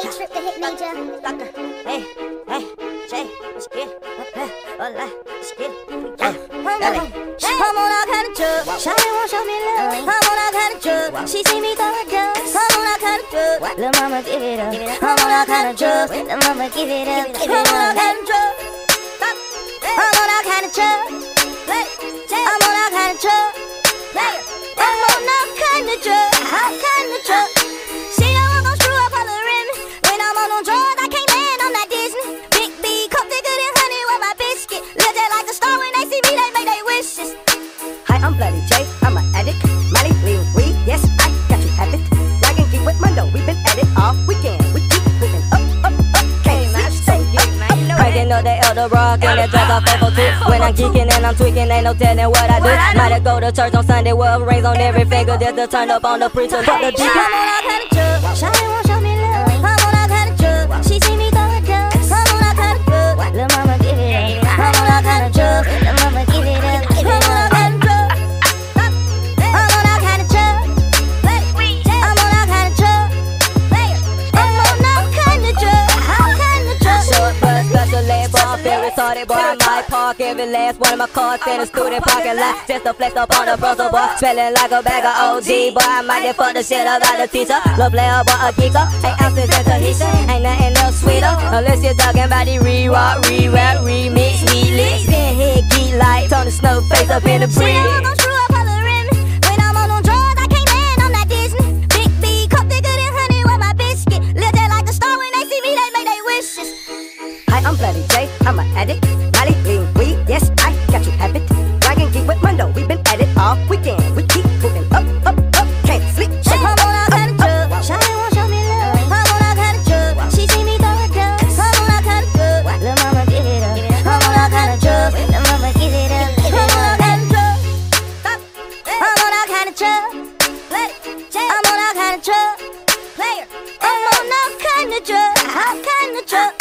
Trip the hit major. Doctor, hey, hey, Jay, let's get it. Hey, hola, let's get it. Yeah, I'm on all kind of drugs. Shawty won't show me love. I'm on all kind of drugs. She see me throw it down. I'm on all kind of drugs. Lil' mama, give it up. I'm on all kind of drugs. Lil' mama, give it up. I'm on all kind of I'm Bloody Jay. I'm an addict. Molly, lean, weed, yes, I got you have it. Geek with Mundo, we've been at it all weekend. We keep moving up, up, up. Can't sleep, stay up, up. Cranking up that elder rock and that dress off faithful too. When I'm geeking and I'm tweaking, ain't no telling what I do. Might have go to church on Sunday with rings on every finger just to turn up on the preacher. But the I'm feel retarded, boy. I might park every last one of my cars in the student parking lot. Just to flex up on the so boy. Smelling like a bag of OG, boy. I might get fuck the shit out the teacher. Love player, boy, a geeker. Ain't ounces and Tahitian. Ain't nothing else sweeter. Unless you're talking about the re-rock, re-rap, remix, re-licks. Then head geek like Tony Snow face up in the breeze. Hi, I'm Bloody Jay. I'm an addict. Molly, lean, weed, yes, I got you have it. Rag geek with Mundo, we've been at it all weekend. We keep moving up, up, up. Can't sleep, stay I'm up, on all kind of up, drugs. up. Shawty won't show me love. On all kind of. She see me throw it down. I'm on all kind of. Lil' mama, give it up. I'm on all kind of. Lil' mama, give it up. I'm on all kind of. I'm on all kind of drugs. I'm on all kind of drugs. I'm on all kind of drugs. All kind of drugs.